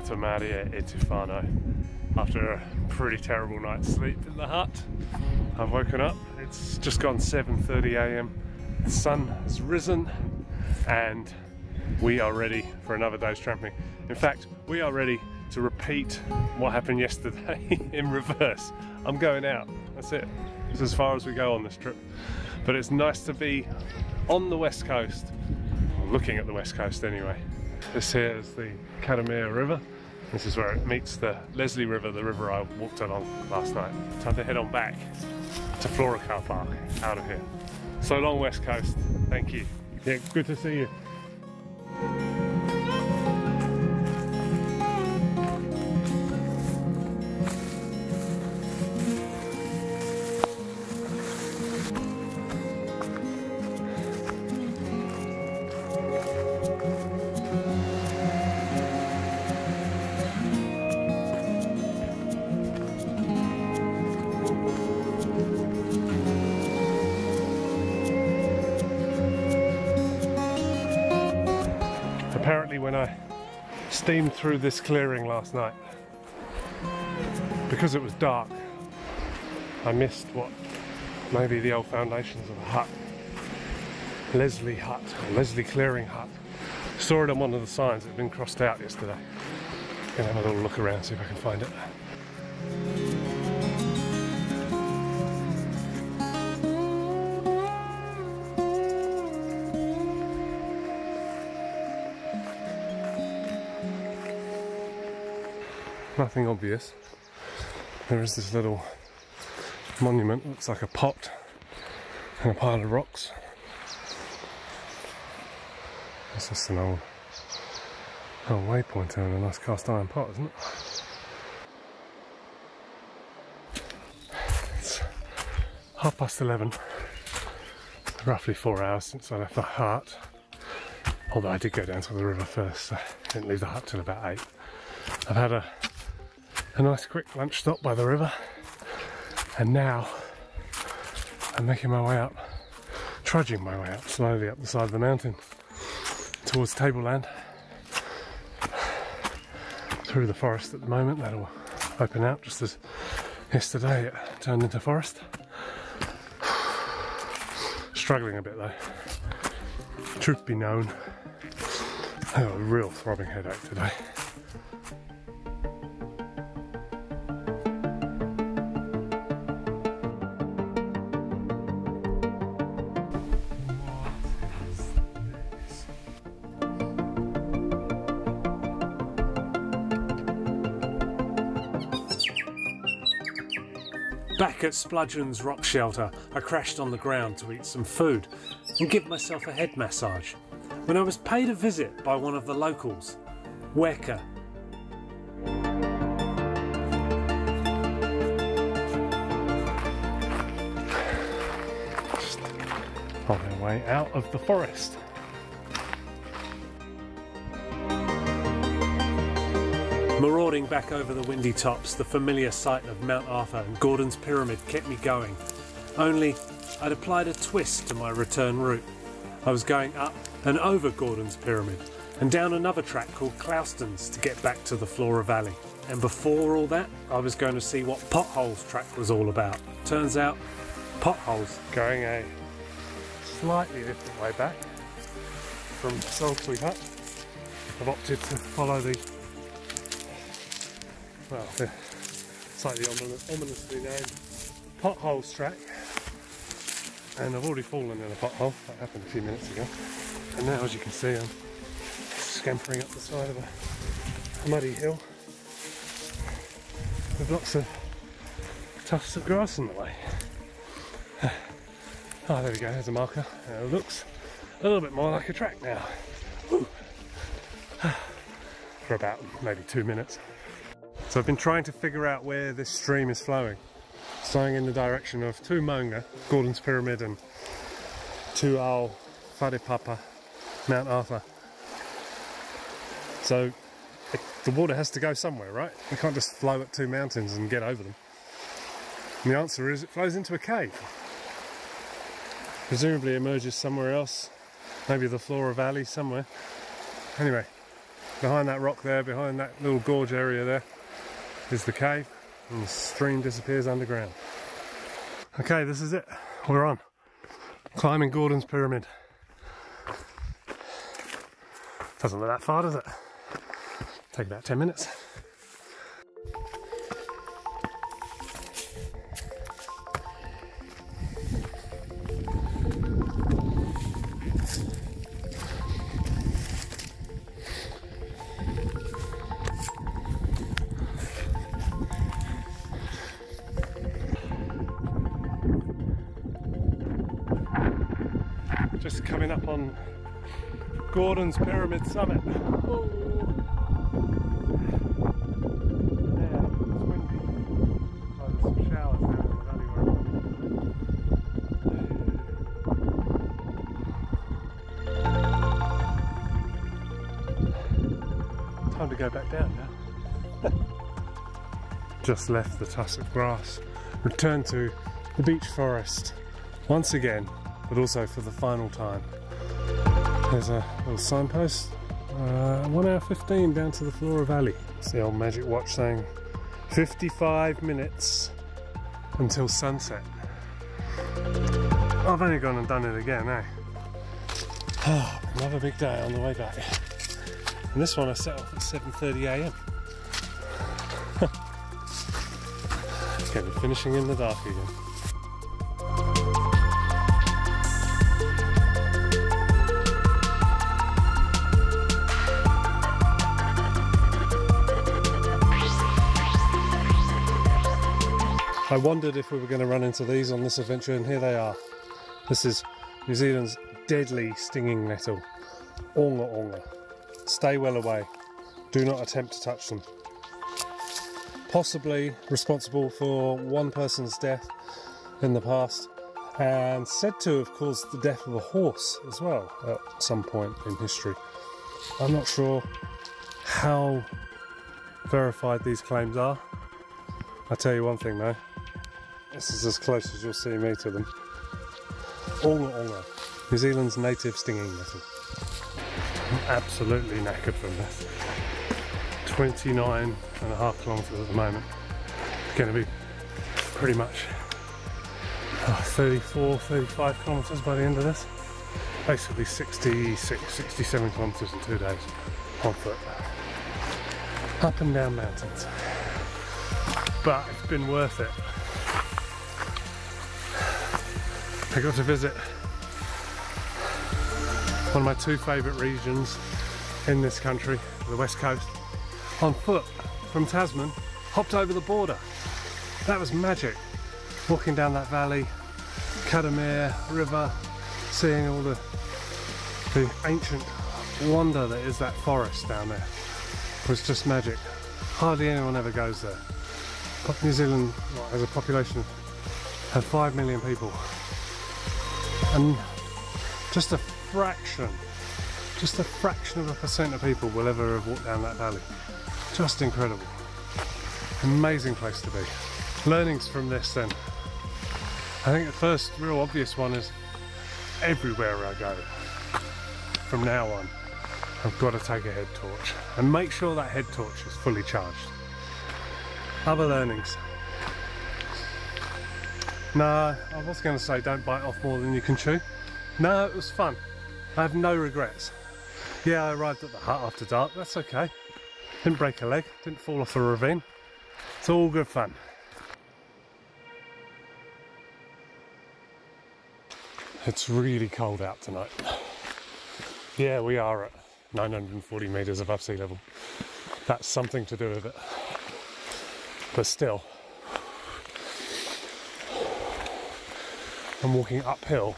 Santa Maria e Tufano. After a pretty terrible night's sleep in the hut, I've woken up. It's just gone 7:30 a.m. The sun has risen, and we are ready for another day's tramping. In fact, we are ready to repeat what happened yesterday in reverse. I'm going out. That's it. It's as far as we go on this trip. But it's nice to be on the west coast, looking at the west coast anyway. This here is the Karamea River. This is where it meets the Leslie River, the river I walked along last night. Time to head on back to Flora Car Park out of here. So long West Coast. Thank you. Yeah, good to see you. Steamed through this clearing last night, because it was dark, I missed what maybe the old foundations of a hut. Leslie Hut, Leslie Clearing Hut. Saw it on one of the signs that had been crossed out yesterday. Gonna have a little look around, see if I can find it. Nothing obvious. There is this little monument, looks like a pot and a pile of rocks. It's just an old, old waypointer and a nice cast iron pot, isn't it? It's half past 11, roughly four hours since I left the hut. Although I did go down to the river first, so I didn't leave the hut till about eight. I've had a, a nice quick lunch stop by the river, and now I'm making my way up, trudging my way up slowly up the side of the mountain towards Tableland. Through the forest at the moment, that'll open out just as yesterday it turned into forest. Struggling a bit though. Truth be known, I got a real throbbing headache today. Back at Splugeon's rock shelter, I crashed on the ground to eat some food and give myself a head massage when I was paid a visit by one of the locals, Weka. On their way out of the forest. Marauding back over the windy tops, the familiar sight of Mount Arthur and Gordon's Pyramid kept me going. Only, I'd applied a twist to my return route. I was going up and over Gordon's Pyramid and down another track called Clouston's to get back to the Flora Valley. And before all that, I was going to see what Potholes track was all about. Turns out, Potholes going a slightly different way back from Salisbury Hut. I've opted to follow the well, slightly omin- ominously named potholes track. And I've already fallen in a pothole, that happened a few minutes ago. And now, as you can see, I'm scampering up the side of a muddy hill with lots of tufts of grass in the way. Oh, there we go, there's a marker. It looks a little bit more like a track now. For about maybe two minutes. So I've been trying to figure out where this stream is flowing. It's flowing in the direction of Tumonga, Gordon's Pyramid and Tual, Wharepapa, Mount Arthur. So it, the water has to go somewhere, right? We can't just flow up two mountains and get over them. And the answer is it flows into a cave. Presumably emerges somewhere else, maybe the Flora Valley somewhere. Anyway, behind that rock there, behind that little gorge area there, is the cave, and the stream disappears underground. Okay, this is it. We're on. Climbing Gordon's Pyramid. Doesn't look that far, does it? Take about 10 minutes. Just coming up on Gordon's Pyramid Summit. Oh. Yeah, it's windy. There's some showers down in the valley where I'm- Time to go back down now. Just left the tussock grass. Returned to the beech forest once again, but also for the final time. There's a little signpost, uh, 1 hour 15 down to the Flora Valley. It's the old magic watch saying 55 minutes until sunset. I've only gone and done it again, eh? Another big day on the way back. And this one I set off at 7.30am. okay, we're finishing in the dark again. I wondered if we were going to run into these on this adventure, and here they are. This is New Zealand's deadly stinging nettle, Onga Onga. Stay well away. Do not attempt to touch them. Possibly responsible for one person's death in the past, and said to have caused the death of a horse as well at some point in history. I'm not sure how verified these claims are. I'll tell you one thing though, this is as close as you'll see me to them. Onga Onga, New Zealand's native stinging nettle. I'm absolutely knackered from this. 29 and a half kilometres at the moment. It's going to be pretty much oh, 34, 35 kilometres by the end of this. Basically 66, 67 kilometres in two days on foot. Up and down mountains. But it's been worth it. I got to visit one of my two favourite regions in this country, the West Coast, on foot from Tasman, hopped over the border. That was magic. Walking down that valley, Karamea River, seeing all the, the ancient wonder that is that forest down there It was just magic. Hardly anyone ever goes there. New Zealand has a population of 5 million people and just a fraction, just a fraction of a percent of people will ever have walked down that valley. Just incredible. Amazing place to be. Learnings from this then. I think the first real obvious one is everywhere I go, from now on, I've got to take a head torch and make sure that head torch is fully charged. Other learnings. No, I was going to say don't bite off more than you can chew. No, it was fun. I have no regrets. Yeah, I arrived at the hut after dark. That's okay. Didn't break a leg, didn't fall off a ravine. It's all good fun. It's really cold out tonight. Yeah, we are at 940 metres above sea level. That's something to do with it. But still, I'm walking uphill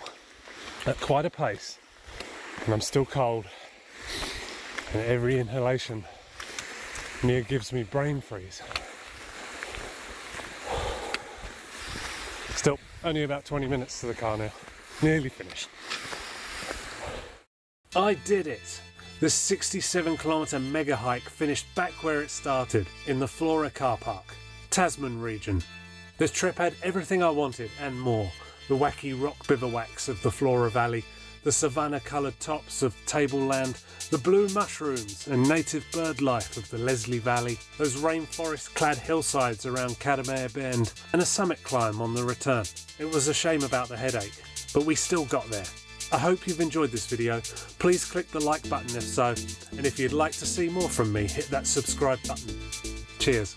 at quite a pace and I'm still cold and every inhalation near gives me brain freeze. Still, only about 20 minutes to the car now. Nearly finished. I did it! This 67 kilometre mega hike finished back where it started, in the Flora car park, Tasman region. This trip had everything I wanted and more. The wacky rock bivouacs of the Flora Valley, the savannah coloured tops of tableland, the blue mushrooms and native bird life of the Leslie Valley, those rainforest clad hillsides around Karamea Bend, and a summit climb on the return. It was a shame about the headache, but we still got there. I hope you've enjoyed this video. Please click the like button if so, and if you'd like to see more from me, hit that subscribe button. Cheers.